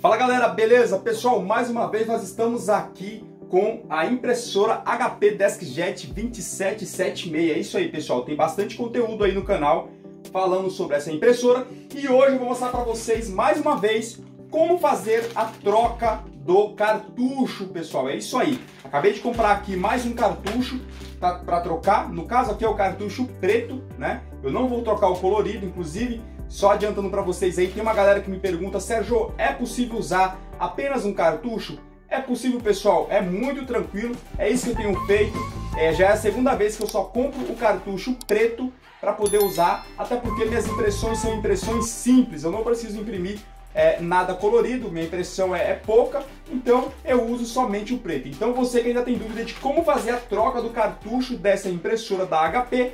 Fala galera, beleza? Pessoal, mais uma vez nós estamos aqui com a impressora HP DeskJet 2776. É isso aí, pessoal. Tem bastante conteúdo aí no canal falando sobre essa impressora e hoje eu vou mostrar para vocês mais uma vez como fazer a troca do cartucho, pessoal. É isso aí. Acabei de comprar aqui mais um cartucho para trocar. No caso aqui é o cartucho preto, né? Eu não vou trocar o colorido, inclusive, só adiantando para vocês aí, tem uma galera que me pergunta, Sérgio, é possível usar apenas um cartucho? É possível, pessoal, é muito tranquilo, é isso que eu tenho feito. É, já é a segunda vez que eu só compro o cartucho preto para poder usar, até porque minhas impressões são impressões simples, eu não preciso imprimir é, nada colorido, minha impressão é, é, pouca, então eu uso somente o preto. Então você que ainda tem dúvida de como fazer a troca do cartucho dessa impressora da HP,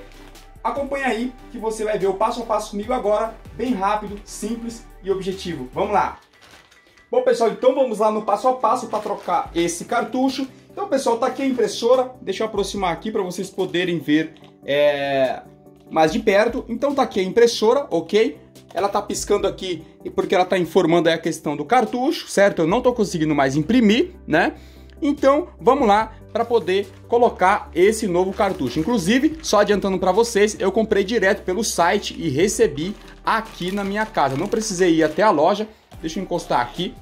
acompanha aí que você vai ver o passo a passo comigo agora, bem rápido, simples e objetivo. Vamos lá! Bom pessoal, então vamos lá no passo a passo para trocar esse cartucho. Então pessoal, tá aqui a impressora, deixa eu aproximar aqui para vocês poderem ver é, mais de perto. Então tá aqui a impressora, ok? Ela tá piscando aqui porque ela tá informando aí a questão do cartucho, certo? Eu não tô conseguindo mais imprimir, né? Então vamos lá para poder colocar esse novo cartucho. Inclusive, só adiantando para vocês, eu comprei direto pelo site e recebi aqui na minha casa. Não precisei ir até a loja. Deixa eu encostar aqui.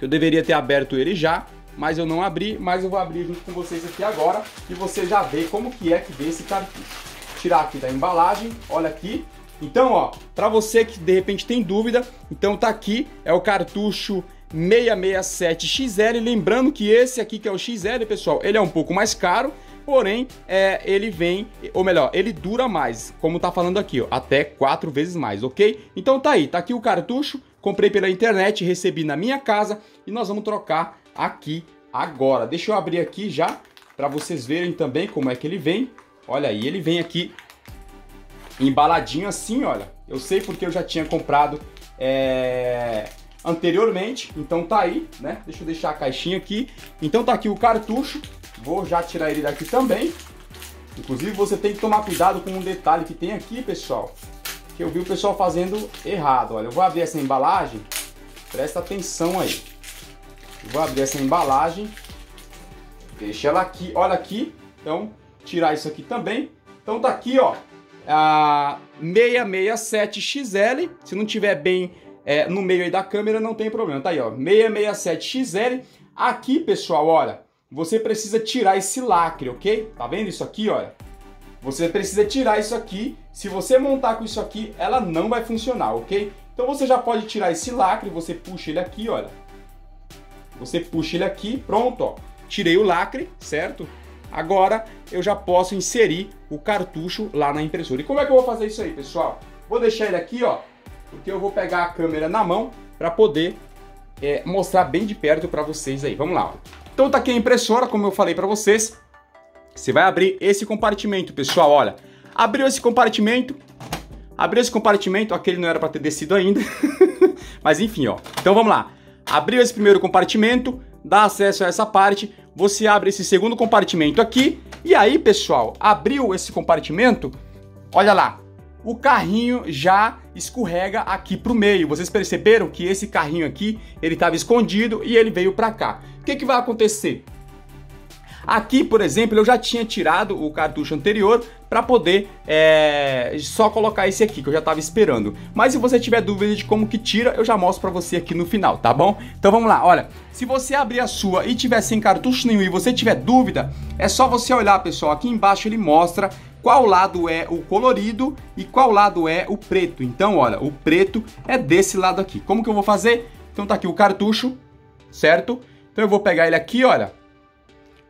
Eu deveria ter aberto ele já, mas eu não abri, mas eu vou abrir junto com vocês aqui agora e você já vê como que é que vê esse cartucho tirar aqui da embalagem, olha aqui. Então, ó, para você que de repente tem dúvida, então tá aqui, é o cartucho 667XL, lembrando que esse aqui que é o XL, pessoal, ele é um pouco mais caro, porém, é, ele vem, ou melhor, ele dura mais, como tá falando aqui, ó, até quatro vezes mais, ok? Então tá aí, tá aqui o cartucho, comprei pela internet, recebi na minha casa e nós vamos trocar aqui agora. Deixa eu abrir aqui já, para vocês verem também como é que ele vem. Olha aí, ele vem aqui embaladinho assim, olha. Eu sei porque eu já tinha comprado é, anteriormente, então tá aí, né? Deixa eu deixar a caixinha aqui. Então tá aqui o cartucho, vou já tirar ele daqui também. Inclusive você tem que tomar cuidado com um detalhe que tem aqui, pessoal, que eu vi o pessoal fazendo errado. Olha, eu vou abrir essa embalagem, presta atenção aí. Eu vou abrir essa embalagem, deixa ela aqui, olha aqui, então tirar isso aqui também. Então tá aqui, ó, a 667XL. Se não tiver bem é, no meio aí da câmera, não tem problema. Tá aí, ó, 667XL. Aqui, pessoal, olha, você precisa tirar esse lacre, ok? Tá vendo isso aqui, olha? Você precisa tirar isso aqui. Se você montar com isso aqui, ela não vai funcionar, ok? Então você já pode tirar esse lacre, você puxa ele aqui, olha. Você puxa ele aqui, pronto, ó. Tirei o lacre, certo? Agora eu já posso inserir o cartucho lá na impressora. E como é que eu vou fazer isso aí, pessoal? Vou deixar ele aqui, ó, porque eu vou pegar a câmera na mão para poder é, mostrar bem de perto para vocês aí. Vamos lá. Ó. Então tá aqui a impressora, como eu falei para vocês. Você vai abrir esse compartimento, pessoal, olha. Abriu esse compartimento, abriu esse compartimento, aquele não era para ter descido ainda. Mas enfim, ó. Então vamos lá. Abriu esse primeiro compartimento, dá acesso a essa parte, você abre esse segundo compartimento aqui, e aí, pessoal, abriu esse compartimento, olha lá, o carrinho já escorrega aqui para o meio. Vocês perceberam que esse carrinho aqui, ele estava escondido e ele veio para cá. O que, que vai acontecer? Aqui, por exemplo, eu já tinha tirado o cartucho anterior para poder é, só colocar esse aqui que eu já estava esperando. Mas se você tiver dúvida de como que tira, eu já mostro para você aqui no final, tá bom? Então vamos lá, olha, se você abrir a sua e tiver sem cartucho nenhum e você tiver dúvida, é só você olhar, pessoal, aqui embaixo ele mostra qual lado é o colorido e qual lado é o preto. Então, olha, o preto é desse lado aqui. Como que eu vou fazer? Então tá aqui o cartucho, certo? Então eu vou pegar ele aqui, olha,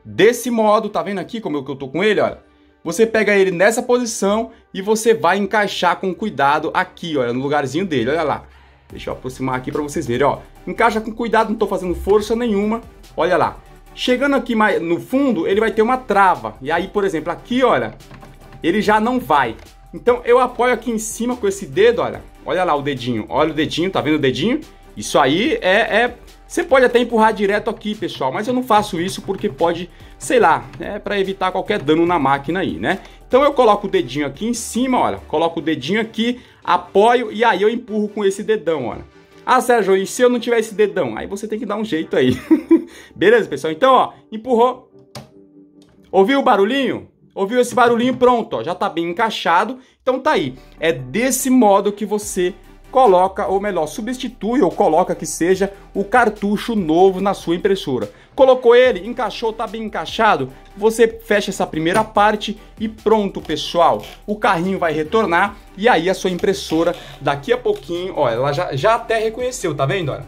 desse modo, tá vendo aqui como eu, que eu tô com ele, olha? Você pega ele nessa posição e você vai encaixar com cuidado aqui, olha, no lugarzinho dele, olha lá. Deixa eu aproximar aqui para vocês verem, ó. Encaixa com cuidado, não tô fazendo força nenhuma, olha lá. Chegando aqui mais no fundo, ele vai ter uma trava. E aí, por exemplo, aqui, olha, ele já não vai. Então eu apoio aqui em cima com esse dedo, olha. Olha lá o dedinho, olha o dedinho, tá vendo o dedinho? Isso aí é, é você pode até empurrar direto aqui, pessoal, mas eu não faço isso porque pode, sei lá, é para evitar qualquer dano na máquina aí, né? Então eu coloco o dedinho aqui em cima, olha, coloco o dedinho aqui, apoio e aí eu empurro com esse dedão, olha. Ah, Sérgio, e se eu não tiver esse dedão? Aí você tem que dar um jeito aí. Beleza, pessoal? Então, ó, empurrou. Ouviu o barulhinho? Ouviu esse barulhinho? Pronto, ó, já tá bem encaixado. Então tá aí. É desse modo que você coloca, ou melhor, substitui ou coloca que seja o cartucho novo na sua impressora. Colocou ele, encaixou, tá bem encaixado, você fecha essa primeira parte e pronto, pessoal. O carrinho vai retornar e aí a sua impressora, daqui a pouquinho, ó, ela já, já até reconheceu, tá vendo? Olha?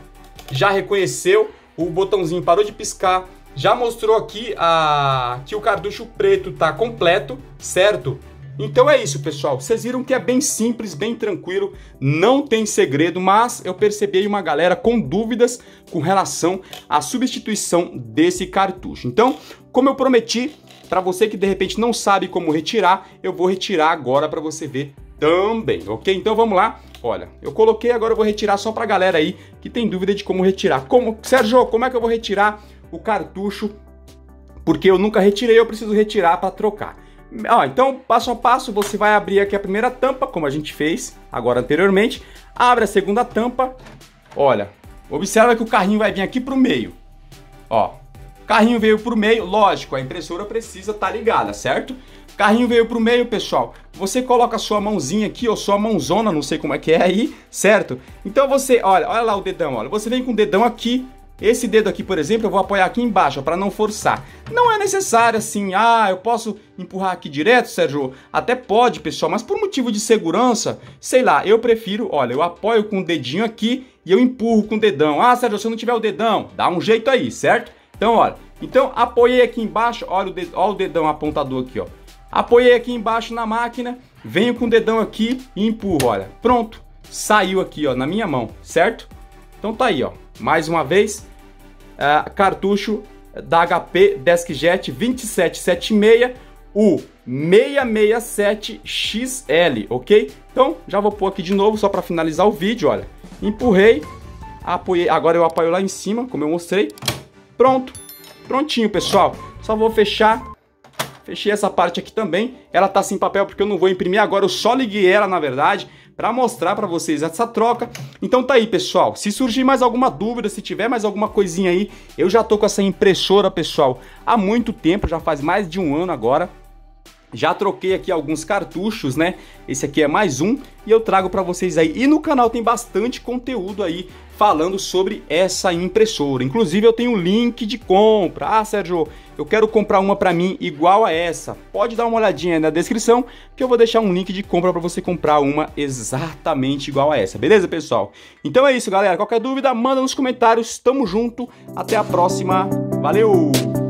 Já reconheceu, o botãozinho parou de piscar, já mostrou aqui a, que o cartucho preto tá completo, certo? Então é isso, pessoal. Vocês viram que é bem simples, bem tranquilo, não tem segredo, mas eu percebi uma galera com dúvidas com relação à substituição desse cartucho. Então, como eu prometi, para você que de repente não sabe como retirar, eu vou retirar agora para você ver também, ok? Então vamos lá. Olha, eu coloquei, agora eu vou retirar só para a galera aí que tem dúvida de como retirar. Como, Sérgio, como é que eu vou retirar o cartucho? Porque eu nunca retirei, eu preciso retirar para trocar. Ó, então, passo a passo, você vai abrir aqui a primeira tampa, como a gente fez agora anteriormente. Abre a segunda tampa. Olha, observa que o carrinho vai vir aqui para o meio. Ó, carrinho veio para o meio, lógico, a impressora precisa estar tá ligada, certo? Carrinho veio para o meio, pessoal. Você coloca a sua mãozinha aqui, ou sua mãozona, não sei como é que é aí, certo? Então você, olha, olha lá o dedão, olha. Você vem com o dedão aqui, esse dedo aqui, por exemplo, eu vou apoiar aqui embaixo para não forçar. Não é necessário assim, ah, eu posso empurrar aqui direto, Sérgio? Até pode, pessoal, mas por motivo de segurança, sei lá, eu prefiro, olha, eu apoio com o dedinho aqui e eu empurro com o dedão. Ah, Sérgio, se eu não tiver o dedão, dá um jeito aí, certo? Então, olha, então apoiei aqui embaixo, olha o, dedão, olha o dedão apontador aqui, ó. Apoiei aqui embaixo na máquina, venho com o dedão aqui e empurro, olha. Pronto, saiu aqui, ó, na minha mão, certo? Então tá aí, ó. Mais uma vez, uh, cartucho da HP DeskJet 2776, o 667XL, ok? Então, já vou pôr aqui de novo só para finalizar o vídeo, olha. Empurrei, apoiei, agora eu apoio lá em cima, como eu mostrei. Pronto, prontinho, pessoal. Só vou fechar Fechei essa parte aqui também. Ela tá sem papel porque eu não vou imprimir agora. Eu só liguei ela, na verdade para mostrar para vocês essa troca. Então tá aí, pessoal. Se surgir mais alguma dúvida, se tiver mais alguma coisinha aí, eu já tô com essa impressora, pessoal, há muito tempo, já faz mais de um ano agora. Já troquei aqui alguns cartuchos, né? Esse aqui é mais um e eu trago para vocês aí. E no canal tem bastante conteúdo aí falando sobre essa impressora. Inclusive eu tenho um link de compra. Ah, Sérgio, eu quero comprar uma para mim igual a essa. Pode dar uma olhadinha aí na descrição que eu vou deixar um link de compra para você comprar uma exatamente igual a essa. Beleza, pessoal? Então é isso, galera. Qualquer dúvida, manda nos comentários. Tamo junto. Até a próxima. Valeu!